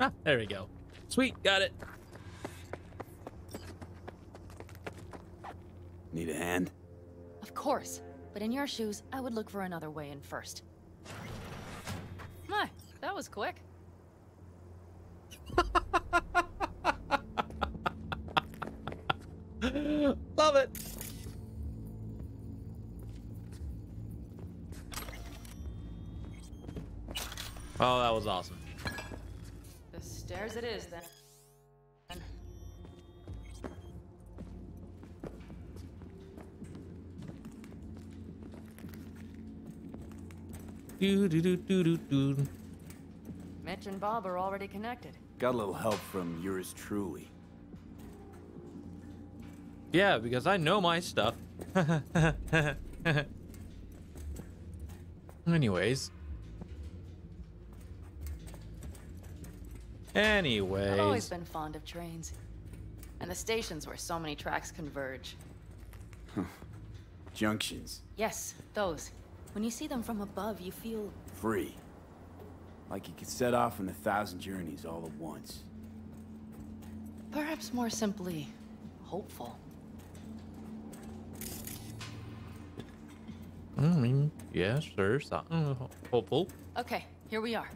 Ah, there we go. Sweet, got it. Need a hand? Of course. But in your shoes, I would look for another way in first. My, that was quick. Love it. Oh, that was awesome. The stairs then. Do do do do do do. Mitch and Bob are already connected. Got a little help from yours truly. Yeah, because I know my stuff. Anyways. Anyways. I've always been fond of trains. And the stations where so many tracks converge. Junctions. Yes, those. When you see them from above, you feel Free. Like you could set off on a thousand journeys all at once. perhaps more simply hopeful. I mean, yes, sir. Something hopeful. Okay, here we are.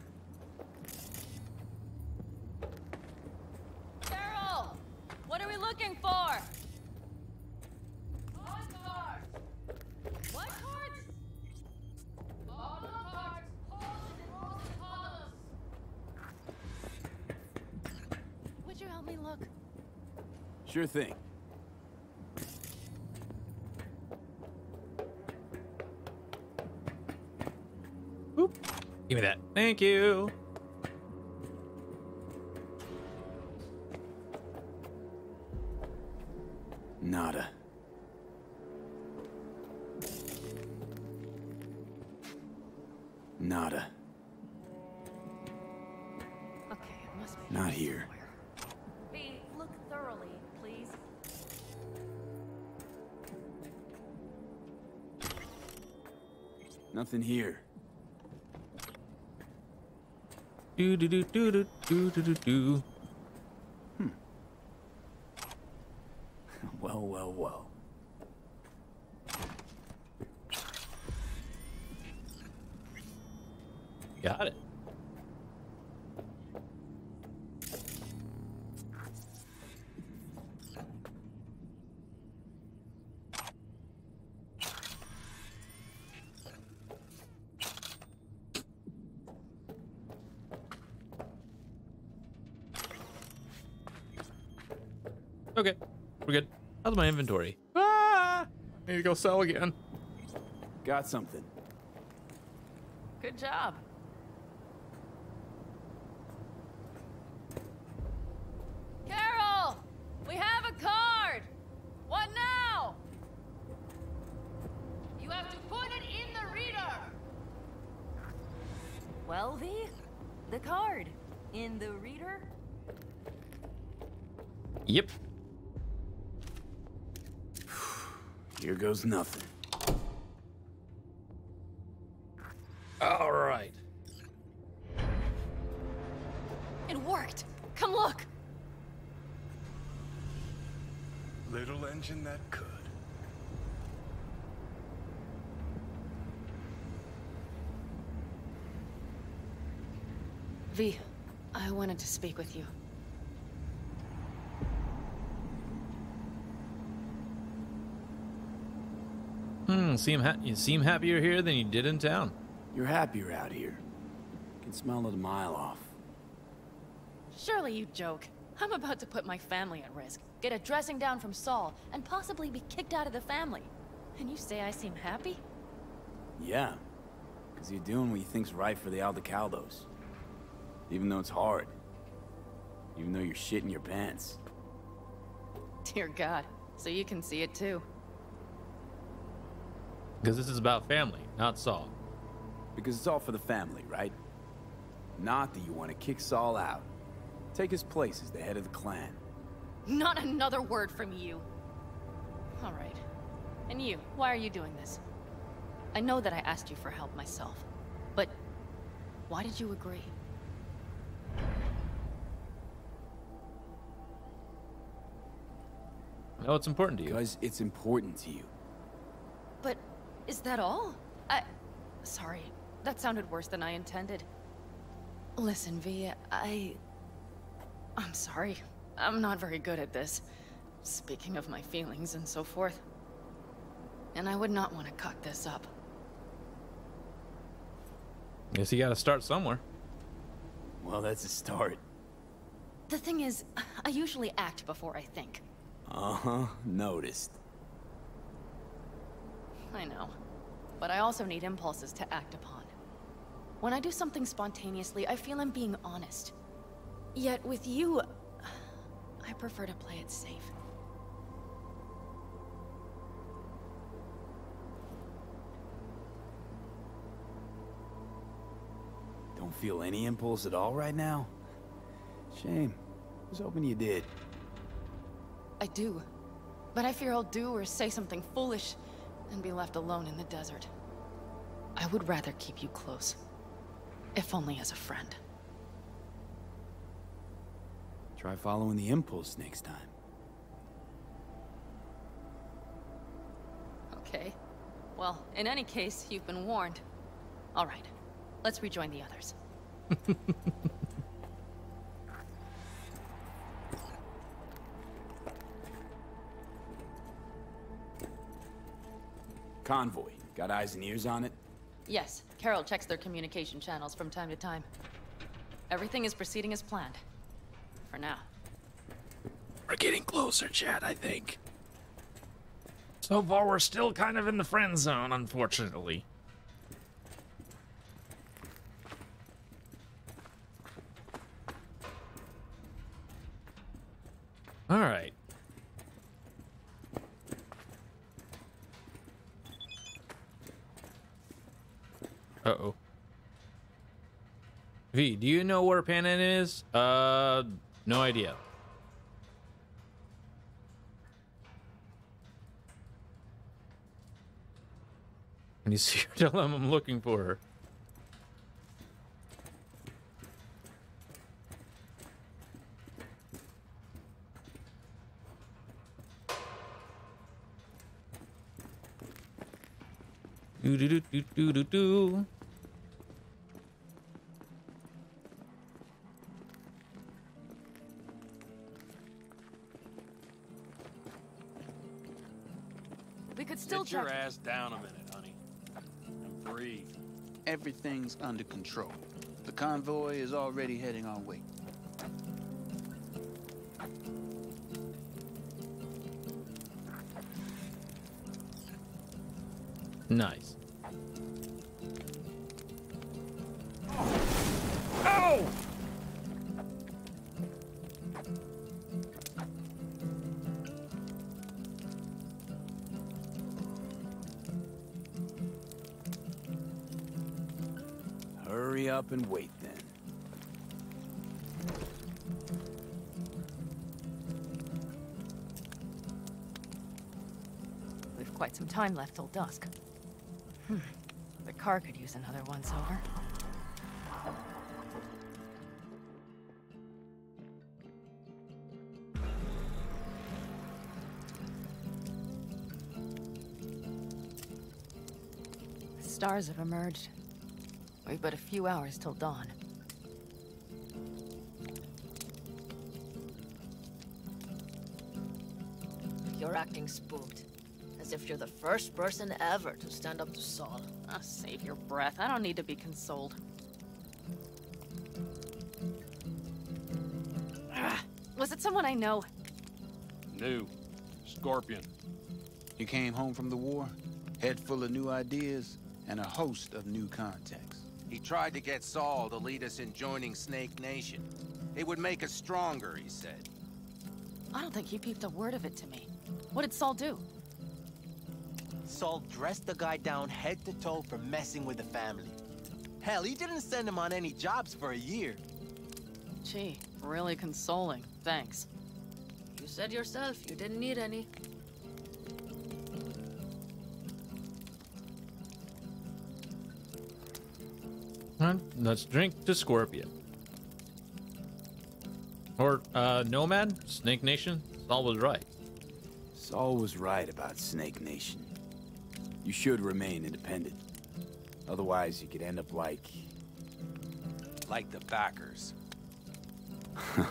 Sure thing. Boop. Give me that. Thank you. Nada. Nada. Nothing here. Do do do do do do do do Okay, we're good. How's my inventory? Ah! I need to go sell again. Got something. Good job. Carol! We have a card! What now? You have to put it in the reader! Well, V? The card. In the reader? Yep. Here goes nothing. All right. It worked! Come look! Little engine that could. V, I wanted to speak with you. Seem ha- you seem happier here than you did in town. You're happier out here. You Can smell it a mile off. Surely you joke. I'm about to put my family at risk, get a dressing down from Saul, and possibly be kicked out of the family. And you say I seem happy? Yeah. Because you're doing what you think's right for the Aldecaldos. Even though it's hard. Even though you're shitting your pants. Dear God, so you can see it too. Because this is about family, not Saul. Because it's all for the family, right? Not that you want to kick Saul out. Take his place as the head of the clan. Not another word from you. All right. And you, why are you doing this? I know that I asked you for help myself, but why did you agree? No, it's important to you. Because it's important to you. But is that all? I... Sorry. That sounded worse than I intended. Listen, V, I... I'm sorry. I'm not very good at this. Speaking of my feelings and so forth. And I would not want to cock this up. Guess you gotta start somewhere. Well, that's a start. The thing is, I usually act before I think. Uh-huh, noticed. I know. But I also need impulses to act upon. When I do something spontaneously, I feel I'm being honest. Yet with you, I prefer to play it safe. Don't feel any impulse at all right now? Shame. I was hoping you did. I do. But I fear I'll do or say something foolish and be left alone in the desert. I would rather keep you close. If only as a friend. Try following the impulse next time. Okay. Well, in any case, you've been warned. All right. Let's rejoin the others. Convoy. Got eyes and ears on it? Yes, Carol checks their communication channels from time to time. Everything is proceeding as planned. For now. We're getting closer, Chad, I think. So far, we're still kind of in the friend zone, unfortunately. All right. Uh-oh. V, do you know where Panam is? Uh, no idea. Can you see her, tell them I'm looking for her. Do do do do do do do. We could still Get your ass down a minute, honey. And breathe. Everything's under control. The convoy is already heading our way. Nice. And wait then. We've quite some time left till dusk. Hmm. The car could use another once over. The stars have emerged. We've but a few hours till dawn. You're acting spooked. As if you're the first person ever to stand up to Saul. Ah, save your breath. I don't need to be consoled. Ah, was it someone I know? New. Scorpion. You came home from the war, head full of new ideas, and a host of new contacts. He tried to get Saul to lead us in joining Snake Nation. It would make us stronger, he said. I don't think he peeped a word of it to me. What did Saul do? Saul dressed the guy down head to toe for messing with the family. Hell, he didn't send him on any jobs for a year. Gee, really consoling. Thanks. You said yourself you didn't need any. Let's drink to Scorpion. Or, uh, Nomad? Snake Nation? Saul was right. Saul was right about Snake Nation. You should remain independent. Otherwise, you could end up like... Like the backers.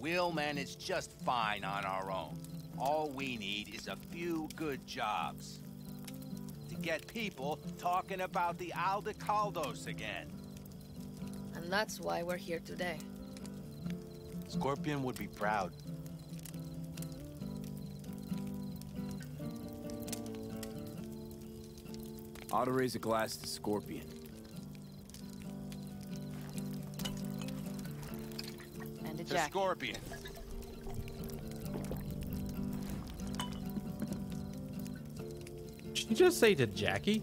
we'll manage just fine on our own. All we need is a few good jobs. To get people talking about the Aldecaldos again. And that's why we're here today. Scorpion would be proud. Ought to raise a glass to Scorpion. And a To jack. Scorpion. You just say to Jackie?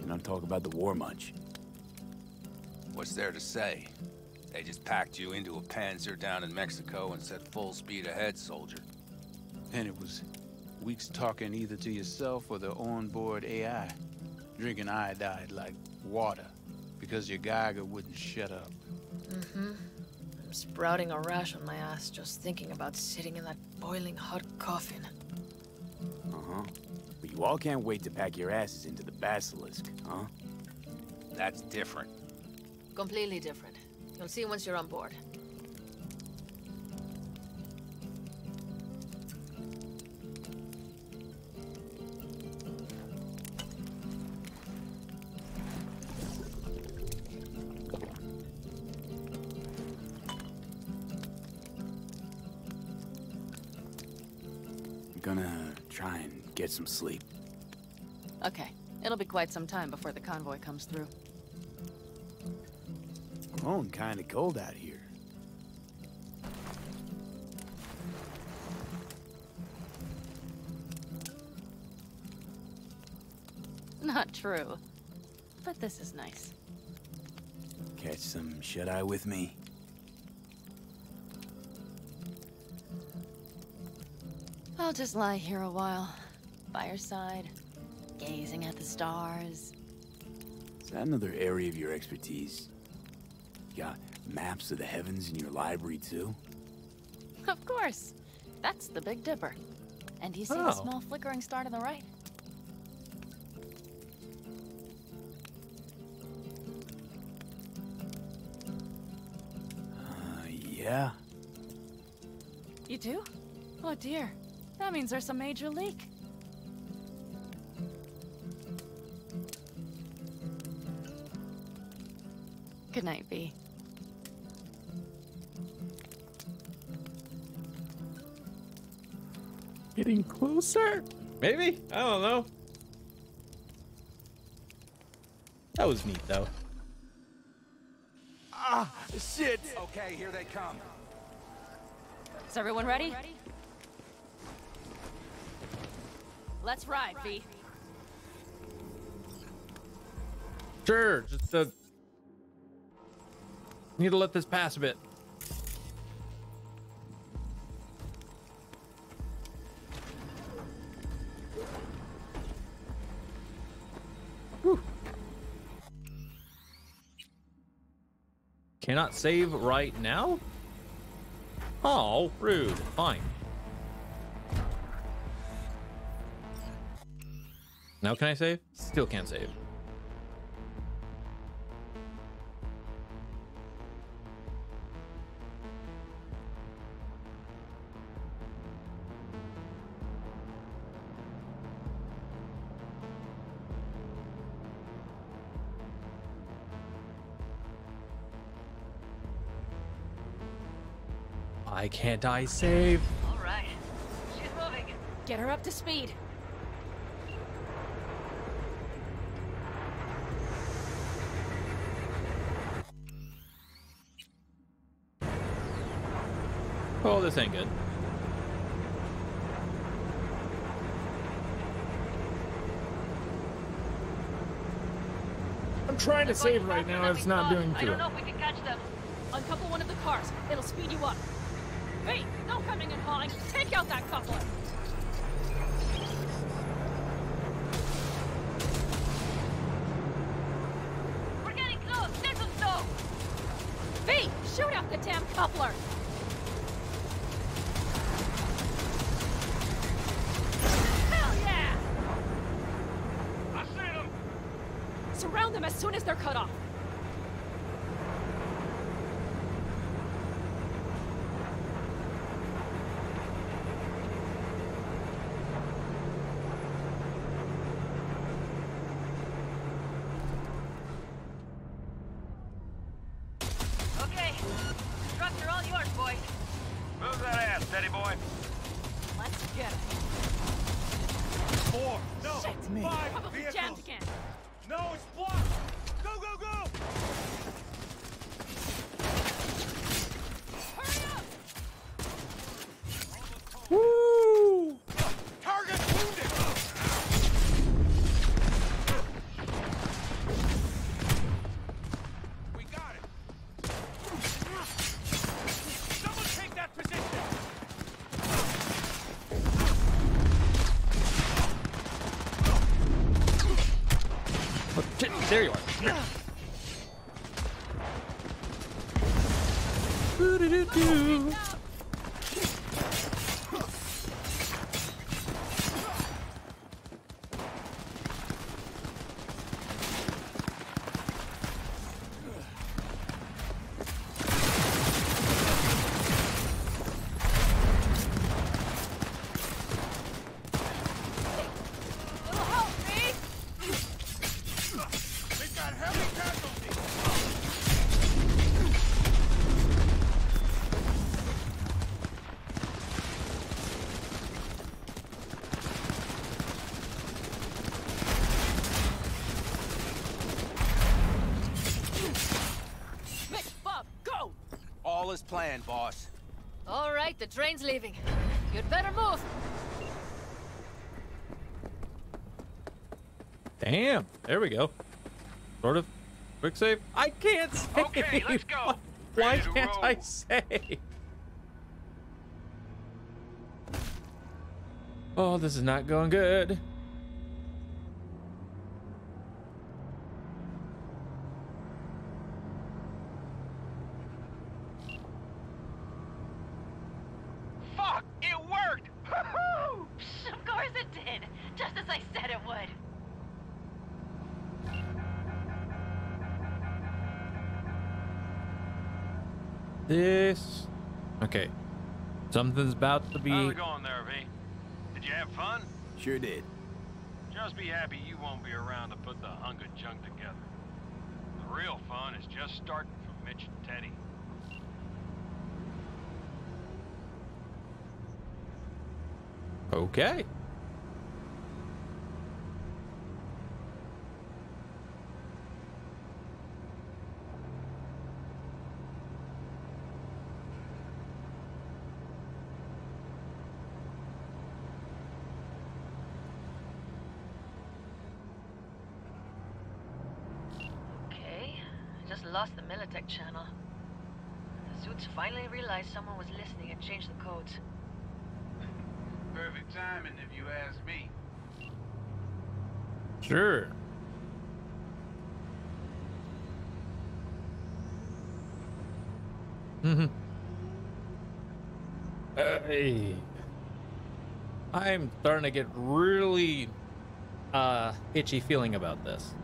You don't talk about the war much. What's there to say? They just packed you into a panzer down in Mexico and said full speed ahead, soldier. And it was weeks talking either to yourself or the onboard AI. Drinking iodide like water because your Geiger wouldn't shut up. Mm-hmm. Sprouting a rash on my ass just thinking about sitting in that boiling hot coffin. Uh-huh. But you all can't wait to pack your asses into the Basilisk, huh? That's different. Completely different. You'll see once you're on board. Some sleep. Okay. It'll be quite some time before the convoy comes through. Grown kinda cold out here. Not true. But this is nice. Catch some shut-eye with me? I'll just lie here a while. By your side. Gazing at the stars. Is that another area of your expertise? You got maps of the heavens in your library, too? Of course. That's the Big Dipper. And do you see Oh. the small flickering star to the right? Uh, yeah. You do? Oh dear. That means there's a major leak. Good night, V. Getting closer? Maybe? I don't know. That was neat, though. Ah, shit! Okay, here they come. Is everyone ready? Let's ride, V. Sure, just uh, need to let this pass a bit. Whew. Cannot save right now? Oh, rude. Fine. Now can I save? Still can't save. Why can't I save? All right. She's moving. Get her up to speed. Oh, this ain't good. I'm trying to save right now. It's not doing I don't know well. if we can catch them. Uncouple one of the cars. It'll speed you up. Wait, no coming and hauling. Take out that coupler. We're getting close. Let them know. V, shoot out the damn coupler. Hell yeah! I see them. Surround them as soon as they're cut off. There you are. Boo-doo-doo-doo. It'll help me! We've got heavy casualties. Mitch, Bob, go! All is planned, boss. All right, the train's leaving. You'd better move. Damn. There we go. Sort of. Quick save. I can't save. Okay, let's go. Why Ready to can't I save? Oh, this is not going good. Fuck! It worked! Woohoo! Of course it did. Just as I said it would. This. Okay. Something's about to be. How's it going there, V? Did you have fun? Sure did. Just be happy you won't be around to put the hunk of junk together. The real fun is just starting for Mitch and Teddy. Okay. Okay, I just lost channel. The suits finally realized someone was listening and changed the codes. Perfect timing, if you ask me. Sure. Mm-hmm. Hey. I'm starting to get really uh itchy feeling about this.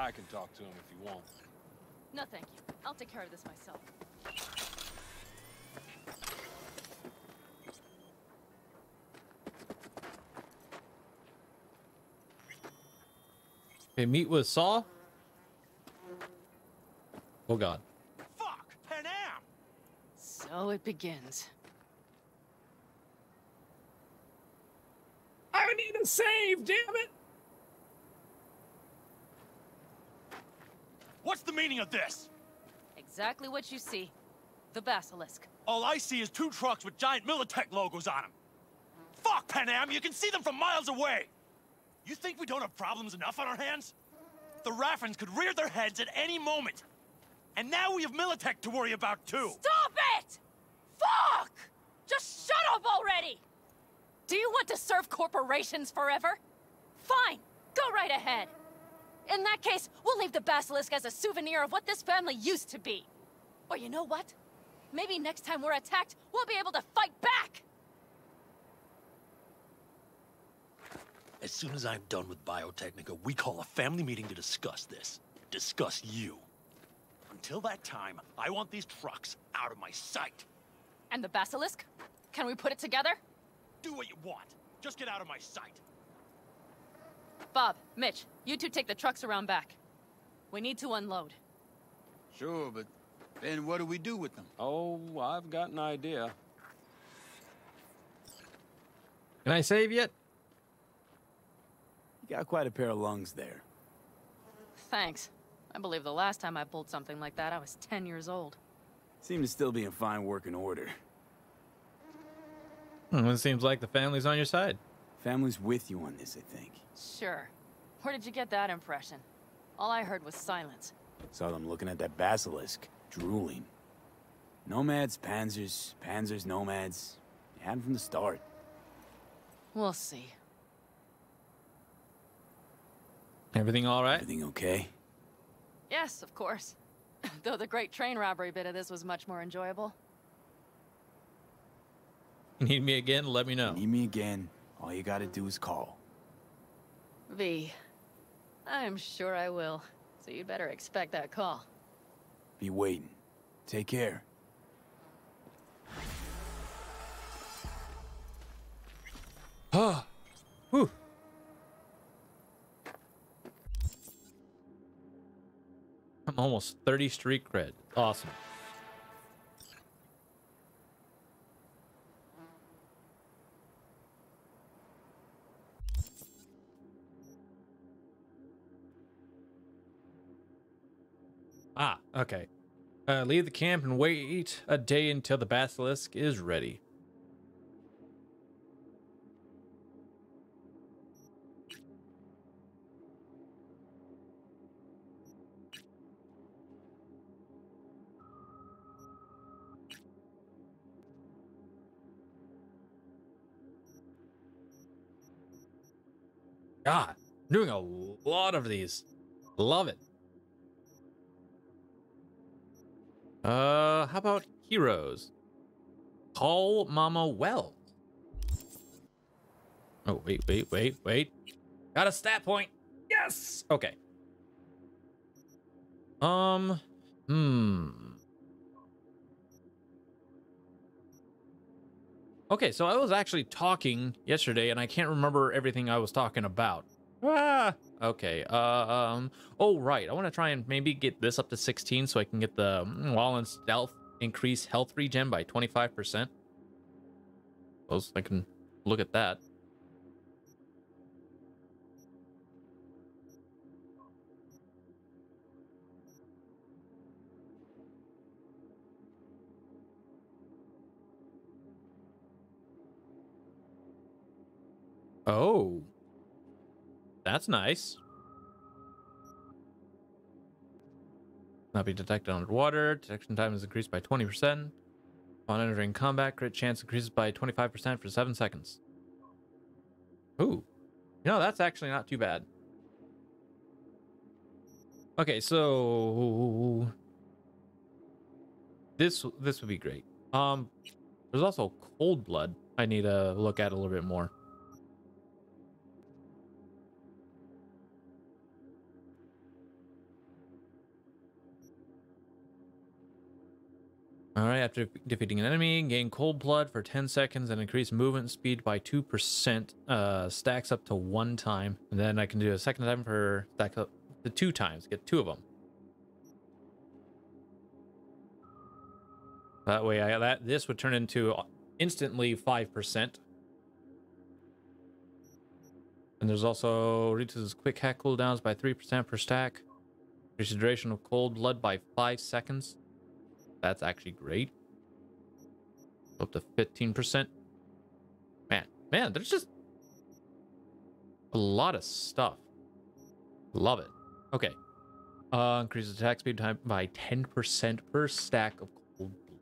I can talk to him if you want. No, thank you. I'll take care of this myself. Okay, meet with Saul. Oh god. Fuck! Pan Am! So it begins. I need a save, damn it! What's the meaning of this? Exactly what you see. The Basilisk. All I see is two trucks with giant Militech logos on them. Fuck, Panam, you can see them from miles away. You think we don't have problems enough on our hands? The Raffens could rear their heads at any moment. And now we have Militech to worry about too! Stop it! Fuck! Just shut up already! Do you want to serve corporations forever? Fine, go right ahead. In that case, we'll leave the Basilisk as a souvenir of what this family used to be. Or you know what? Maybe next time we're attacked, we'll be able to fight back! As soon as I'm done with Biotechnica, we call a family meeting to discuss this. Discuss you. Until that time, I want these trucks out of my sight. And the Basilisk? Can we put it together? Do what you want. Just get out of my sight. Bob, Mitch, you two take the trucks around back. We need to unload. Sure, but then what do we do with them? Oh, I've got an idea. Can I save yet? You got quite a pair of lungs there. Thanks. I believe the last time I pulled something like that, I was 10 years old. Seems to still be in fine working order. Hmm, it seems like the family's on your side. Family's with you on this, I think. Sure. Where did you get that impression? All I heard was silence. Saw them looking at that basilisk, drooling. Nomads, panzers, panzers, nomads. They had 'em from the start. We'll see. Everything all right? Everything okay? Yes, of course. Though the great train robbery bit of this was much more enjoyable. Need me again? Let me know. Need me again? All you gotta do is call. V. I'm sure I will. So you'd better expect that call. Be waiting. Take care. Ah, whew. I'm almost 30 street cred. Awesome. Ah, okay. Uh, leave the camp and wait a day until the basilisk is ready. God, doing a lot of these. Love it. Uh, how about heroes? Call Mama Well. Oh, wait, wait, wait, wait. Got a stat point. Yes. Okay. Um, hmm. Okay, so I was actually talking yesterday and I can't remember everything I was talking about. Ah, okay. Uh, um, oh, right. I want to try and maybe get this up to 16 so I can get the mm, wall and stealth increase health regen by 25%. Suppose I can look at that. Oh. That's nice. Not be detected underwater. Detection time is increased by 20%. Upon entering combat, crit chance increases by 25% for 7 seconds. Ooh. You know, that's actually not too bad. Okay, so this this would be great. Um there's also cold blood I need to look at a little bit more. All right, after defeating an enemy, gain cold blood for 10 seconds and increase movement speed by 2%. Uh, stacks up to one time. And then I can do a second time for stack up to two times, get two of them. That way, I that this would turn into instantly 5%. And there's also reduces quick hack cooldowns by 3% per stack. Increases duration of cold blood by 5 seconds. That's actually great. Up to 15%. Man, man, there's just a lot of stuff. Love it. Okay. Uh, increases attack speed time by 10% per stack of cold blood.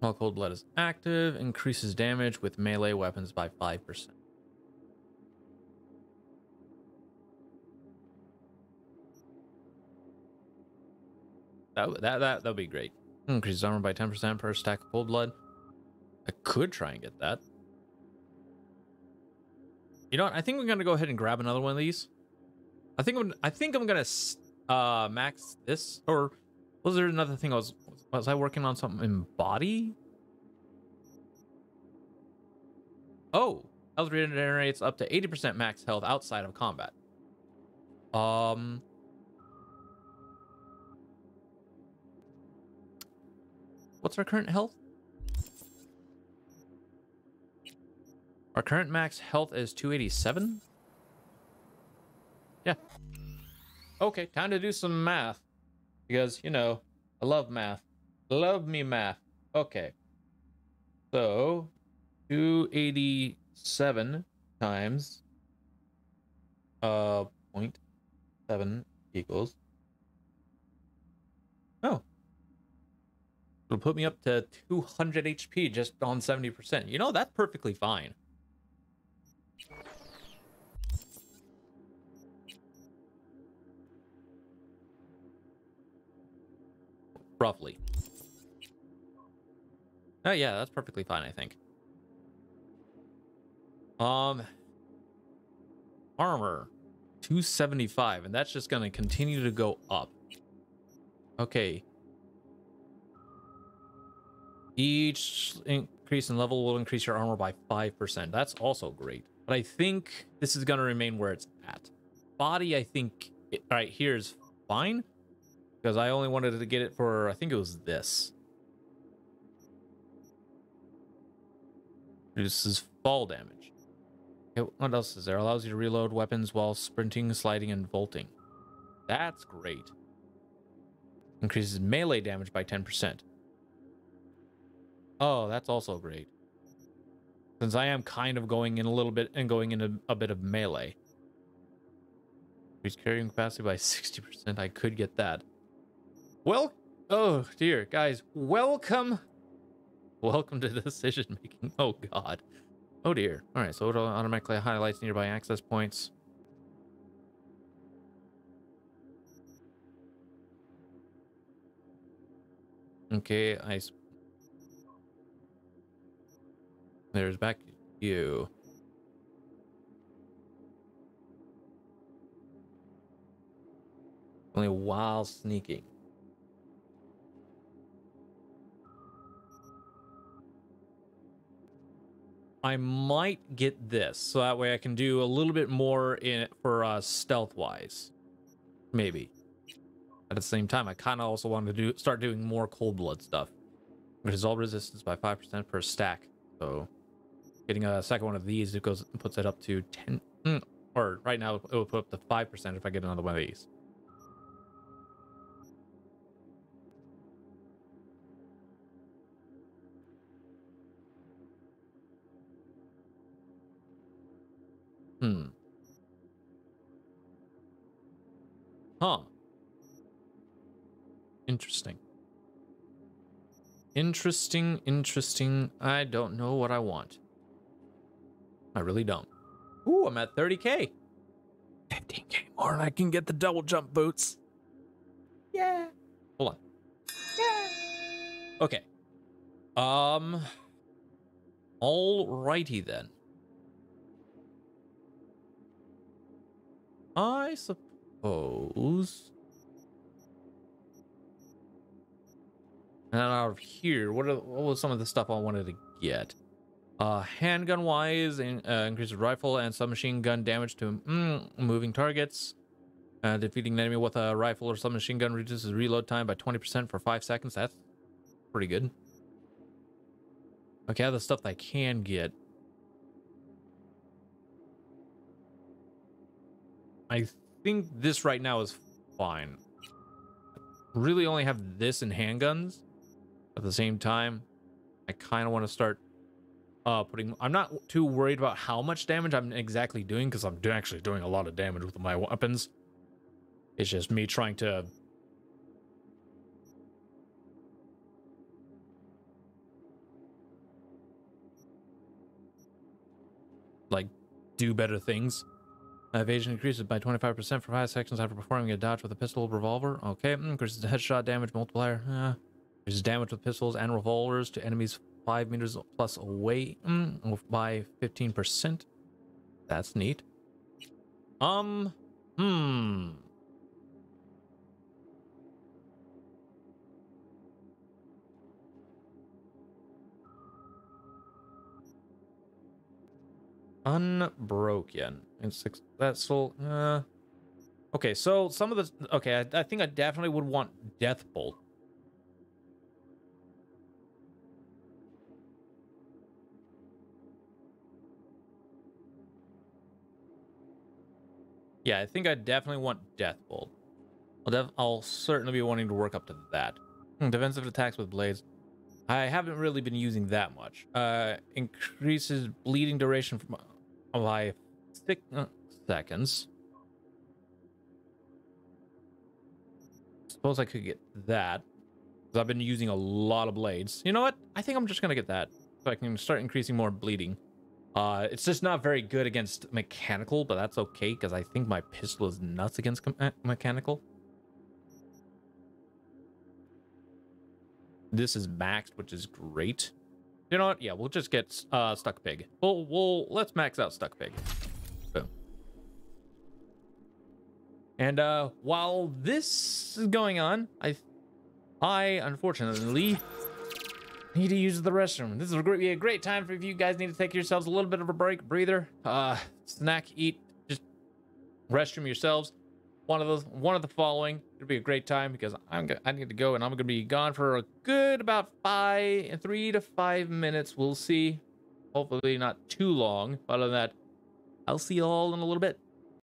While cold blood is active, increases damage with melee weapons by 5%. That that that that'd be great. Increases armor by 10% per stack of cold blood. I could try and get that. You know what? I think we're gonna go ahead and grab another one of these. I think I'm I think I'm gonna uh max this or was there another thing I was was I working on something in body? Oh, health regenerates up to 80% max health outside of combat. Um What's our current health? Our current max health is 287. Yeah. Okay, time to do some math. Because, you know, I love math. Love me math. Okay. So, 287 times uh 0.7 equals Oh. It'll put me up to 200 HP just on 70%. You know, that's perfectly fine. Roughly. Oh yeah, that's perfectly fine, I think. Um armor 275 and that's just going to continue to go up. Okay. Each increase in level will increase your armor by 5%. That's also great. But I think this is going to remain where it's at. Body, I think, it, right here is fine. Because I only wanted to get it for, I think it was this. This is fall damage. Okay, what else is there? Allows you to reload weapons while sprinting, sliding, and vaulting. That's great. Increases melee damage by 10%. Oh, that's also great. Since I am kind of going in a little bit and going into a bit of melee. Increase carrying capacity by 60%. I could get that. Well, oh dear, guys, welcome. Welcome to decision making. Oh god. Oh dear. All right, so it automatically highlights nearby access points. Okay, I. There's back you. Only while sneaking. I might get this so that way I can do a little bit more in it for uh, stealth wise. Maybe. At the same time, I kind of also want to do start doing more cold blood stuff. Resolve resistance by 5% per stack. So getting a second one of these, it goes puts it up to 10 mm, or right now it will put up to 5% if I get another one of these. Hmm. Huh. Interesting. Interesting, interesting. I don't know what I want. I really don't. Ooh, I'm at 30k. 15k more and I can get the double jump boots. Yeah. Hold on. Yeah. Okay. Um. Alrighty then. I suppose. And out of here, what, are, what was some of the stuff I wanted to get? Uh, handgun wise, in, uh, increases rifle and submachine gun damage to mm, moving targets. Uh, defeating an enemy with a rifle or submachine gun reduces reload time by 20% for 5 seconds. That's pretty good. Okay, other stuff I can get. I think this right now is fine. Really only have this in handguns. At the same time, I kind of want to start uh putting i'm not too worried about how much damage i'm exactly doing because i'm actually doing a lot of damage with my weapons. It's just me trying to like do better things. My evasion increases by 25% for five seconds after performing a dodge with a pistol or revolver. Okay increases the headshot damage multiplier uh, increases damage with pistols and revolvers to enemies five meters plus away mm, by 15%. That's neat. Um, hmm. Unbroken. It's successful. Uh, okay, so some of the... Okay, I, I think I definitely would want Death Bolt. Yeah, I think I definitely want Death Bolt. I'll, I'll certainly be wanting to work up to that. Hmm, defensive attacks with blades. I haven't really been using that much. Uh, increases bleeding duration from by six uh, seconds. Suppose I could get that. Because I've been using a lot of blades. You know what? I think I'm just going to get that. So I can start increasing more bleeding. Uh, it's just not very good against mechanical, but that's okay because I think my pistol is nuts against uh, mechanical. This is maxed, which is great. You know what? Yeah, we'll just get uh, Stuck Pig. We'll, we'll let's max out Stuck Pig. Boom. And uh, while this is going on, I, I unfortunately need to use the restroom. This is a great, be a great time for if you guys need to take yourselves a little bit of a break, breather, uh, snack, eat, just restroom yourselves. One of those, one of the following. It'll be a great time because I'm gonna, I need to go and I'm gonna be gone for a good about five, three to five minutes. We'll see. Hopefully not too long. Other than that, I'll see you all in a little bit.